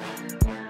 Thanks.